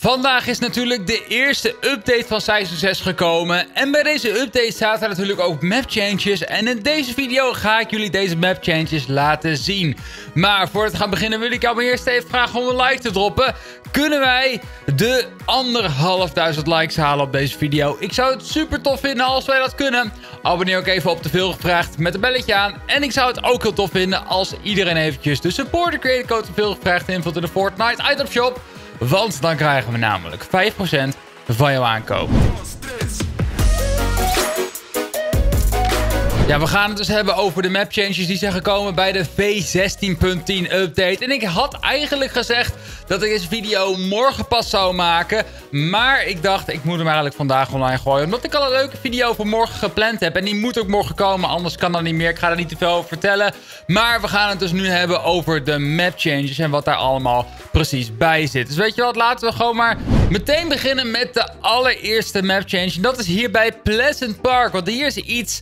Vandaag is natuurlijk de eerste update van Seizoen 6 gekomen. En bij deze update er natuurlijk ook map changes. En in deze video ga ik jullie deze map changes laten zien. Maar voordat we gaan beginnen wil ik jou eerst even vragen om een like te droppen. Kunnen wij de anderhalfduizend likes halen op deze video? Ik zou het super tof vinden als wij dat kunnen. Abonneer ook even op te veel gevraagd met een belletje aan. En ik zou het ook heel tof vinden als iedereen eventjes de supporter creator code te veel gevraagd invult in de Fortnite item shop. Want dan krijgen we namelijk 5% van jouw aankoop. Ja, we gaan het dus hebben over de map changes die zijn gekomen bij de V16.10 update. En ik had eigenlijk gezegd dat ik deze video morgen pas zou maken. Maar ik dacht, ik moet hem eigenlijk vandaag online gooien. Omdat ik al een leuke video voor morgen gepland heb. En die moet ook morgen komen, anders kan dat niet meer. Ik ga er niet te veel over vertellen. Maar we gaan het dus nu hebben over de map changes en wat daar allemaal precies bij zit. Dus weet je wat, laten we gewoon maar meteen beginnen met de allereerste map change. En dat is hier bij Pleasant Park. Want hier is iets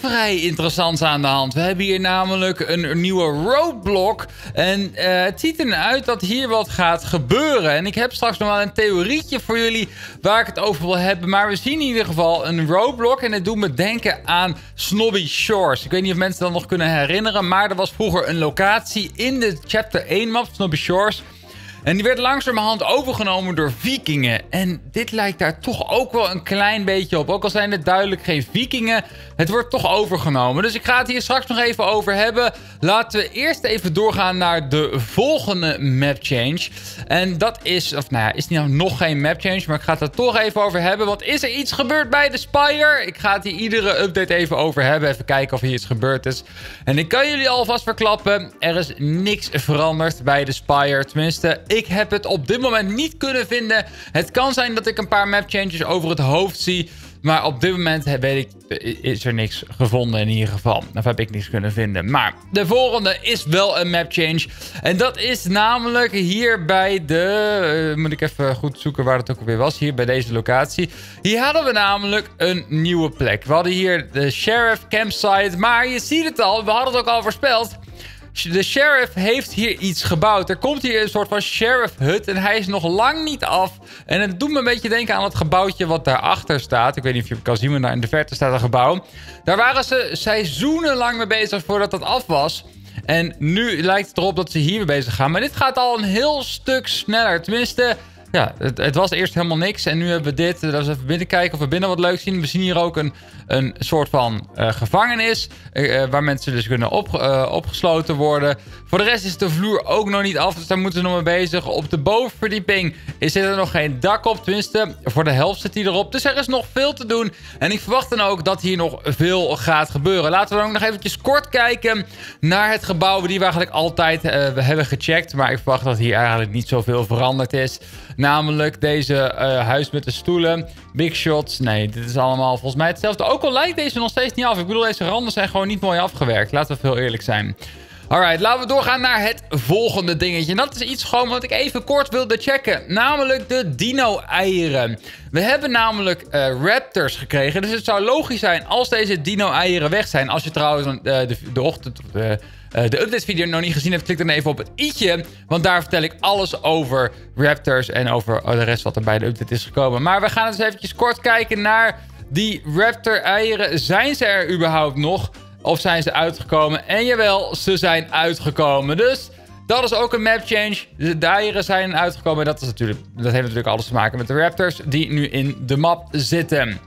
vrij interessants aan de hand. We hebben hier namelijk een, nieuwe roadblock. En uh, het ziet er uit dat hier wat gaat gebeuren. En ik heb straks nog wel een theorietje voor jullie waar ik het over wil hebben. Maar we zien in ieder geval een roadblock. En het doet me denken aan Snobby Shores. Ik weet niet of mensen dat nog kunnen herinneren. Maar er was vroeger een locatie in de chapter 1 map, Snobby Shores... En die werd langzamerhand overgenomen door vikingen. En dit lijkt daar toch ook wel een klein beetje op. Ook al zijn het duidelijk geen vikingen, het wordt toch overgenomen. Dus ik ga het hier straks nog even over hebben. Laten we eerst even doorgaan naar de volgende map change. En dat is, of nou ja, is nou nog geen map change, maar ik ga het er toch even over hebben. Wat is er iets gebeurd bij de Spire? Ik ga het hier iedere update even over hebben. Even kijken of hier iets gebeurd is. En ik kan jullie alvast verklappen, er is niks veranderd bij de Spire. Tenminste, heb het op dit moment niet kunnen vinden. Het kan zijn dat ik een paar map changes over het hoofd zie. Maar op dit moment weet ik, is er niks gevonden in ieder geval. Of heb ik niks kunnen vinden. Maar de volgende is wel een map change. En dat is namelijk hier bij de... Uh, moet ik even goed zoeken waar het ook alweer was. Hier bij deze locatie. Hier hadden we namelijk een nieuwe plek. We hadden hier de Sheriff Campsite. Maar je ziet het al, we hadden het ook al voorspeld. De sheriff heeft hier iets gebouwd. Er komt hier een soort van sheriff hut en hij is nog lang niet af. En het doet me een beetje denken aan het gebouwtje wat daarachter staat. Ik weet niet of je het kan zien, maar daar in de verte staat een gebouw. Daar waren ze seizoenen lang mee bezig voordat dat af was. En nu lijkt het erop dat ze hier mee bezig gaan. Maar dit gaat al een heel stuk sneller. Tenminste, ja, het, het, was eerst helemaal niks. En nu hebben we dit. Laten we even binnen kijken of we binnen wat leuk zien. We zien hier ook een, een soort van uh, gevangenis. Uh, waar mensen dus kunnen op, opgesloten worden. Voor de rest is de vloer ook nog niet af. Dus daar moeten ze nog mee bezig. Op de bovenverdieping is er nog geen dak op. Tenminste, voor de helft zit hij erop. Dus er is nog veel te doen. En ik verwacht dan ook dat hier nog veel gaat gebeuren. Laten we dan ook nog eventjes kort kijken naar het gebouw. Die we eigenlijk altijd hebben gecheckt. Maar ik verwacht dat hier eigenlijk niet zoveel veranderd is. Namelijk deze uh, huis met de stoelen. Big shots. Nee, dit is allemaal volgens mij hetzelfde. Ook al lijkt deze nog steeds niet af. Ik bedoel, deze randen zijn gewoon niet mooi afgewerkt. Laten we veel eerlijk zijn. Alright, laten we doorgaan naar het volgende dingetje. En dat is iets gewoon wat ik even kort wilde checken. Namelijk de dino-eieren. We hebben namelijk uh, raptors gekregen. Dus het zou logisch zijn als deze dino-eieren weg zijn. Als je trouwens uh, de, de ochtend... de update video nog niet gezien hebt, klik dan even op het i'tje. Want daar vertel ik alles over Raptors en over de rest wat er bij de update is gekomen. Maar we gaan eens eventjes kort kijken naar die Raptor-eieren. Zijn ze er überhaupt nog? Of zijn ze uitgekomen? En jawel, ze zijn uitgekomen. Dus dat is ook een map change. De eieren zijn uitgekomen. Dat, is natuurlijk, dat heeft natuurlijk alles te maken met de Raptors die nu in de map zitten.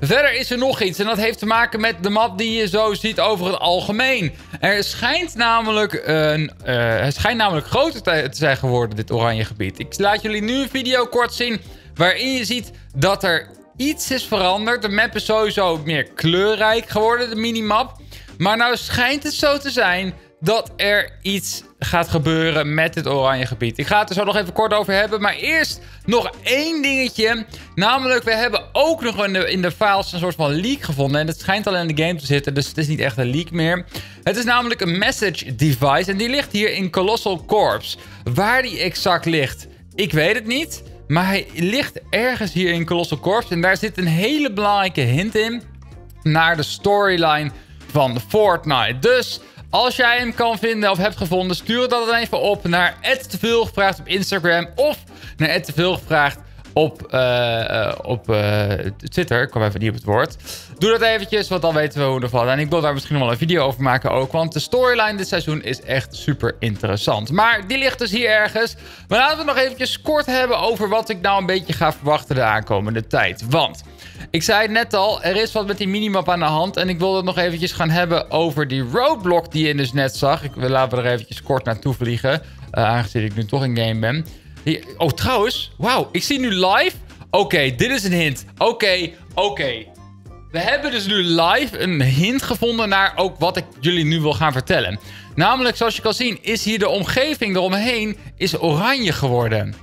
Verder is er nog iets en dat heeft te maken met de map die je zo ziet over het algemeen. Er schijnt namelijk, een, het schijnt namelijk groter te zijn geworden, dit oranje gebied. Ik laat jullie nu een video kort zien waarin je ziet dat er iets is veranderd. De map is sowieso meer kleurrijk geworden, de minimap. Maar nou schijnt het zo te zijn dat er iets gaat gebeuren met het oranje gebied. Ik ga het er zo nog even kort over hebben. Maar eerst nog één dingetje. Namelijk, we hebben ook nog in de, in de files een soort van leak gevonden. En het schijnt al in de game te zitten, dus het is niet echt een leak meer. Het is namelijk een message device. En die ligt hier in Colossal Corps. Waar die exact ligt, ik weet het niet. Maar hij ligt ergens hier in Colossal Corps. En daar zit een hele belangrijke hint in. Naar de storyline van Fortnite. Dus Als jij hem kan vinden of hebt gevonden, stuur het dan even op naar @teveelgevraagd op Instagram of naar @teveelgevraagd op, uh, op uh, Twitter. Ik kom even niet op het woord. Doe dat eventjes, want dan weten we hoe ervan. En ik wil daar misschien nog wel een video over maken ook. Want de storyline dit seizoen is echt super interessant. Maar die ligt dus hier ergens. Maar laten we nog eventjes kort hebben over wat ik nou een beetje ga verwachten de aankomende tijd. Want... Ik zei het net al, er is wat met die minimap aan de hand. En ik wil het nog eventjes gaan hebben over die roadblock die je dus net zag. Ik, laten we er eventjes kort naartoe vliegen. Aangezien ik nu toch in game ben. Oh, trouwens. Wauw, ik zie nu live. Oké, dit is een hint. Oké, oké. We hebben dus nu live een hint gevonden naar ook wat ik jullie nu wil gaan vertellen. Namelijk, zoals je kan zien, is hier de omgeving eromheen is oranje geworden.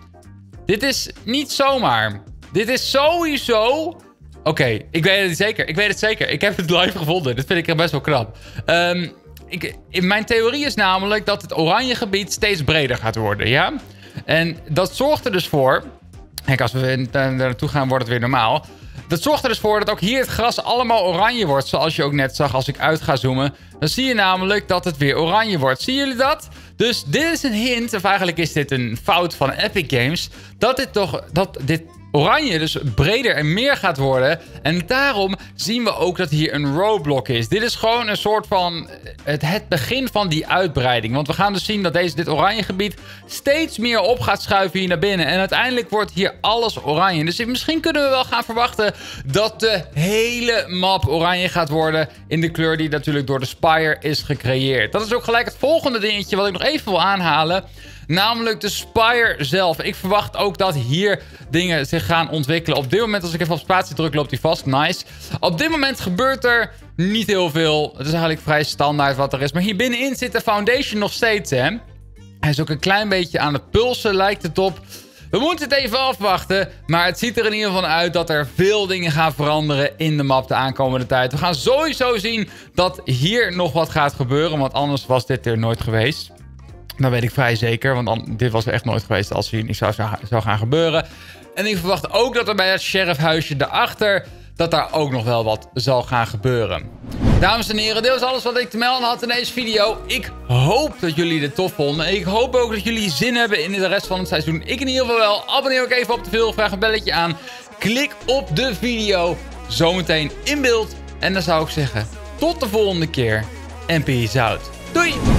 Dit is niet zomaar. Dit is sowieso Oké, ik weet het zeker. Ik weet het zeker. Ik heb het live gevonden. Dat vind ik best wel knap. Um, ik, mijn theorie is namelijk dat het oranje gebied steeds breder gaat worden, ja? En dat zorgt er dus voor... Kijk, als we naartoe gaan, wordt het weer normaal. Dat zorgt er dus voor dat ook hier het gras allemaal oranje wordt. Zoals je ook net zag als ik uit ga zoomen. Dan zie je namelijk dat het weer oranje wordt. Zien jullie dat? Dus dit is een hint, of eigenlijk is dit een fout van Epic Games. Dat dit toch, dat dit oranje dus breder en meer gaat worden. En daarom zien we ook dat hier een roadblock is. Dit is gewoon een soort van het, het begin van die uitbreiding. Want we gaan dus zien dat deze, dit oranje gebied steeds meer op gaat schuiven hier naar binnen. En uiteindelijk wordt hier alles oranje. Dus misschien kunnen we wel gaan verwachten dat de hele map oranje gaat worden. In de kleur die natuurlijk door de Spire is gecreëerd. Dat is ook gelijk het volgende dingetje wat ik nog even wil aanhalen. Namelijk de Spire zelf. Ik verwacht ook dat hier dingen zich gaan ontwikkelen. Op dit moment, als ik even op spatie druk, loopt hij vast. Nice. Op dit moment gebeurt er niet heel veel. Het is eigenlijk vrij standaard wat er is. Maar hier binnenin zit de Foundation nog steeds, hè. Hij is ook een klein beetje aan het pulsen, lijkt het op. We moeten het even afwachten. Maar het ziet er in ieder geval uit dat er veel dingen gaan veranderen in de map de aankomende tijd. We gaan sowieso zien dat hier nog wat gaat gebeuren. Want anders was dit er nooit geweest. Dat weet ik vrij zeker, want dit was er echt nooit geweest als hier niet zou, zou gaan gebeuren. En ik verwacht ook dat er bij het sheriffhuisje daarachter, dat daar ook nog wel wat zal gaan gebeuren. Dames en heren, dit was alles wat ik te melden had in deze video. Ik hoop dat jullie dit tof vonden. Ik hoop ook dat jullie zin hebben in de rest van het seizoen. Ik in ieder geval wel. Abonneer ook even op de veel, vraag een belletje aan. Klik op de video zometeen in beeld. En dan zou ik zeggen, tot de volgende keer en peace out. Doei!